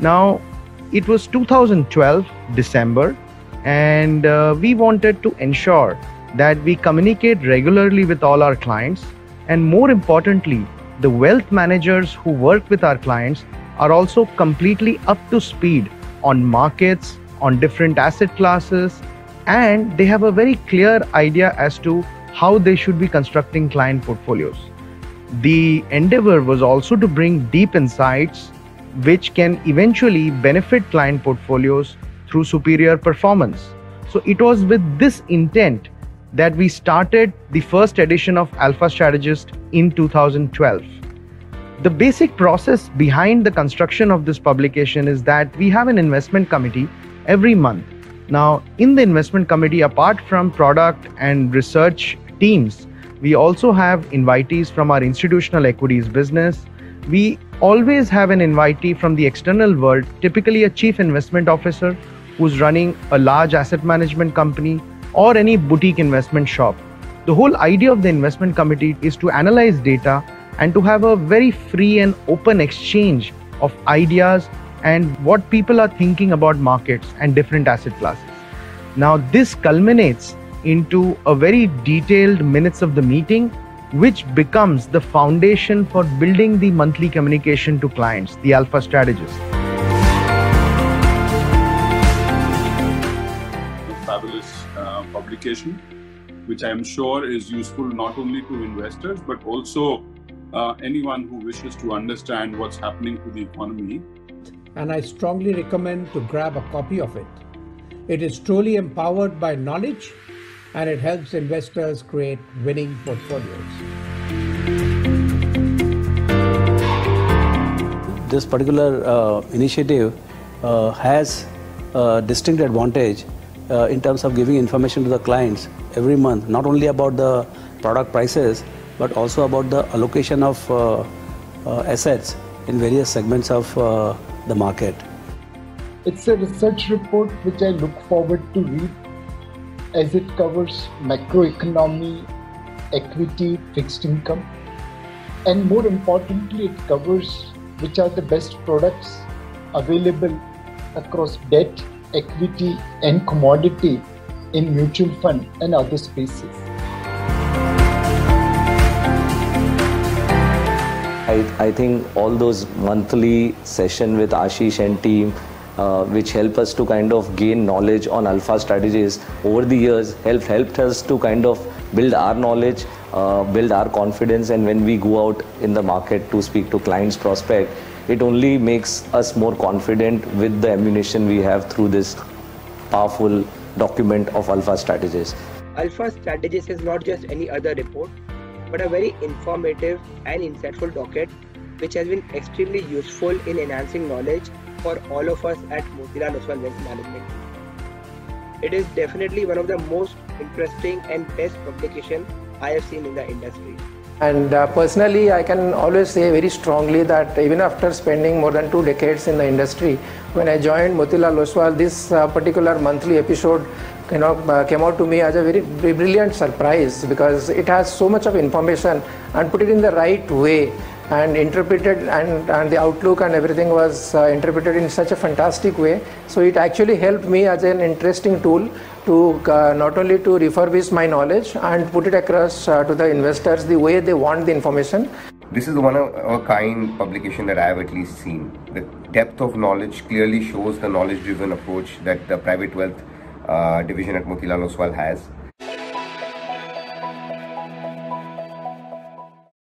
Now, it was 2012 December, and uh, we wanted to ensure that we communicate regularly with all our clients, and more importantly, the wealth managers who work with our clients are also completely up to speed on markets, on different asset classes, and they have a very clear idea as to how they should be constructing client portfolios. The endeavor was also to bring deep insights which can eventually benefit client portfolios through superior performance. So it was with this intent that we started the first edition of Alpha Strategist in 2012. The basic process behind the construction of this publication is that we have an investment committee every month. Now, in the investment committee, apart from product and research teams, we also have invitees from our institutional equities business. We always have an invitee from the external world, typically a chief investment officer who's running a large asset management company or any boutique investment shop. The whole idea of the investment committee is to analyze data and to have a very free and open exchange of ideas and what people are thinking about markets and different asset classes. Now, this culminates into a very detailed minutes of the meeting, which becomes the foundation for building the monthly communication to clients, the Alpha Strategist. Fabulous uh, publication, which I am sure is useful not only to investors but also uh, anyone who wishes to understand what's happening to the economy. And I strongly recommend to grab a copy of it. It is truly empowered by knowledge and it helps investors create winning portfolios. This particular uh, initiative uh, has a distinct advantage uh, in terms of giving information to the clients every month, not only about the product prices, but also about the allocation of uh, uh, assets in various segments of uh, the market. It's a research report which I look forward to read as it covers macroeconomy, equity, fixed income, and more importantly, it covers which are the best products available across debt, equity, and commodity in mutual fund and other spaces. I, I think all those monthly session with Ashish and team which help us to kind of gain knowledge on Alpha Strategist over the years helped helped us to kind of build our knowledge uh, build our confidence. And when we go out in the market to speak to clients prospect it only makes us more confident with the ammunition we have through this powerful document of Alpha Strategist. Alpha Strategist is not just any other report but a very informative and insightful docket which has been extremely useful in enhancing knowledge for all of us at Motilal Oswal Wealth Management. It is definitely one of the most interesting and best publication I have seen in the industry. And uh, personally, I can always say very strongly that even after spending more than two decades in the industry, when I joined Motilal Oswal, this uh, particular monthly episode you know, uh, came out to me as a very brilliant surprise because it has so much of information and put it in the right way and interpreted and, and the outlook and everything was uh, interpreted in such a fantastic way so it actually helped me as an interesting tool to uh, not only to refurbish my knowledge and put it across uh, to the investors the way they want the information this is one of a kind publication that I have at least seen. The depth of knowledge clearly shows the knowledge driven approach that the private wealth uh, division at Motilal Oswal has.